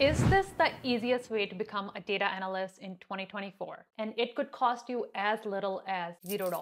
Is this the easiest way to become a data analyst in 2024? And it could cost you as little as $0.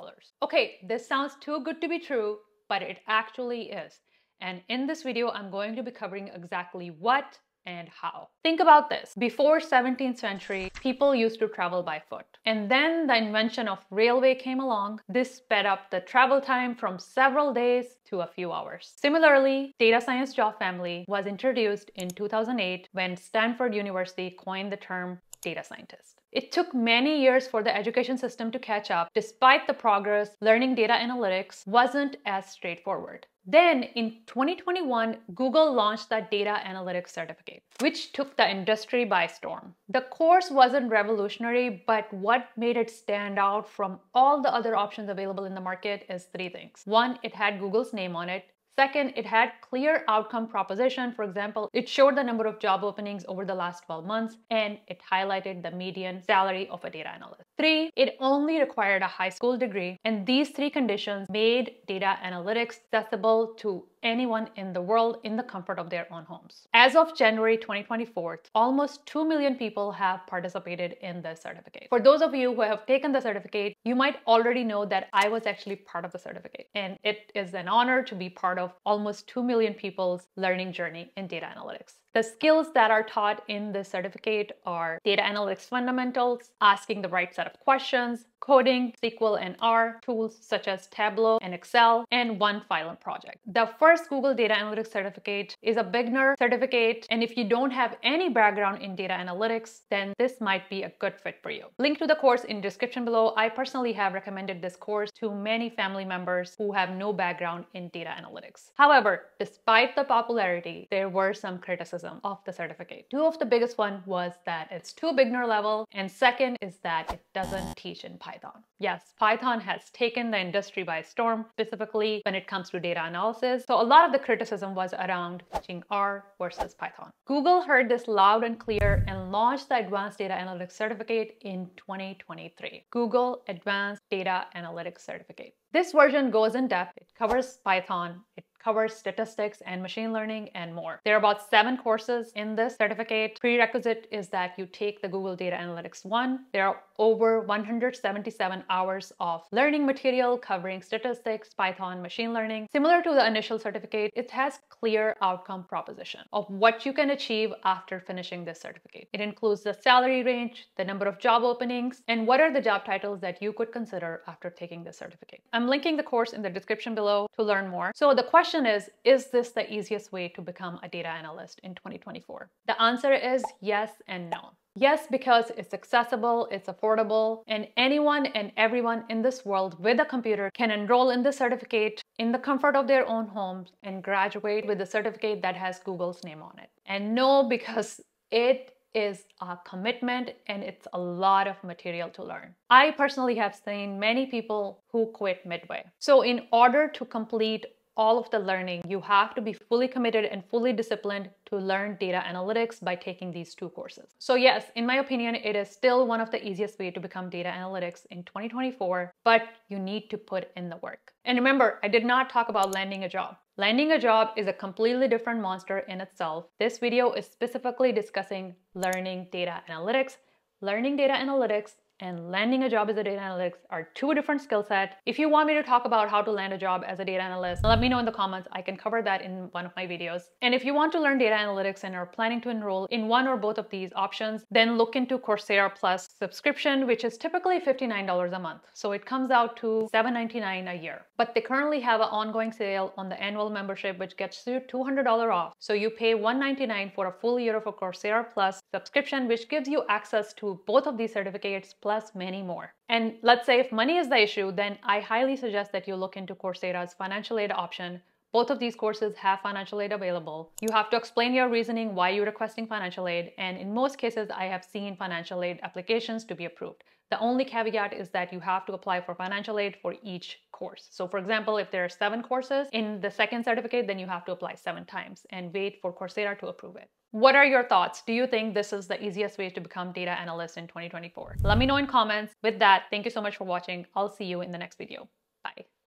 Okay, this sounds too good to be true, but it actually is. And in this video, I'm going to be covering exactly what, and how. Think about this. Before 17th century, people used to travel by foot. And then the invention of railway came along. This sped up the travel time from several days to a few hours. Similarly, data science job family was introduced in 2008 when Stanford University coined the term data scientist. It took many years for the education system to catch up. Despite the progress, learning data analytics wasn't as straightforward. Then in 2021, Google launched the Data Analytics Certificate, which took the industry by storm. The course wasn't revolutionary, but what made it stand out from all the other options available in the market is three things. One, it had Google's name on it. Second, it had clear outcome proposition. For example, it showed the number of job openings over the last 12 months and it highlighted the median salary of a data analyst. Three, it only required a high school degree and these three conditions made data analytics accessible to anyone in the world in the comfort of their own homes. As of January 2024, almost 2 million people have participated in the certificate. For those of you who have taken the certificate, you might already know that I was actually part of the certificate. And it is an honor to be part of almost 2 million people's learning journey in data analytics. The skills that are taught in this certificate are data analytics fundamentals, asking the right set of questions, coding, SQL and R, tools such as Tableau and Excel, and one file and project. The first Google Data Analytics certificate is a beginner certificate, and if you don't have any background in data analytics, then this might be a good fit for you. Link to the course in description below. I personally have recommended this course to many family members who have no background in data analytics. However, despite the popularity, there were some criticism of the certificate. Two of the biggest one was that it's too beginner level, and second is that it doesn't teach in Python. Python. Yes, Python has taken the industry by storm, specifically when it comes to data analysis. A lot of the criticism was around teaching R versus Python. Google heard this loud and clear and launched the Advanced Data Analytics Certificate in 2023. Google Advanced Data Analytics Certificate. This version goes in depth. It covers Python, it covers statistics and machine learning and more. There are about seven courses in this certificate. Prerequisite is that you take the Google Data Analytics 1. There are over 177 hours of learning material covering statistics, Python, machine learning. Similar to the initial certificate, it has clear outcome proposition of what you can achieve after finishing this certificate. It includes the salary range, the number of job openings, and what are the job titles that you could consider after taking this certificate. I'm linking the course in the description below to learn more. So the question question is, is this the easiest way to become a data analyst in 2024? The answer is yes and no. Yes, because it's accessible, it's affordable, and anyone and everyone in this world with a computer can enroll in the certificate in the comfort of their own homes and graduate with a certificate that has Google's name on it. And no, because it is a commitment and it's a lot of material to learn. I personally have seen many people who quit midway. So in order to complete all of the learning, you have to be fully committed and fully disciplined to learn data analytics by taking these two courses. So yes, in my opinion, it is still one of the easiest way to become data analytics in 2024, but you need to put in the work. And remember, I did not talk about landing a job. Landing a job is a completely different monster in itself. This video is specifically discussing learning data analytics. Learning data analytics and landing a job as a data analyst are two different skill sets. If you want me to talk about how to land a job as a data analyst, let me know in the comments. I can cover that in one of my videos. And if you want to learn data analytics and are planning to enroll in one or both of these options, then look into Coursera Plus subscription, which is typically $59 a month. So it comes out to $7.99 a year. But they currently have an ongoing sale on the annual membership, which gets you $200 off. So you pay 199 for a full year of a Coursera Plus subscription, which gives you access to both of these certificates plus many more. And let's say if money is the issue, then I highly suggest that you look into Coursera's financial aid option. Both of these courses have financial aid available. You have to explain your reasoning why you're requesting financial aid, and in most cases, I have seen financial aid applications to be approved. The only caveat is that you have to apply for financial aid for each course. So for example, if there are seven courses in the second certificate, then you have to apply seven times and wait for Coursera to approve it. What are your thoughts? Do you think this is the easiest way to become data analyst in 2024? Let me know in comments. With that, thank you so much for watching. I'll see you in the next video. Bye.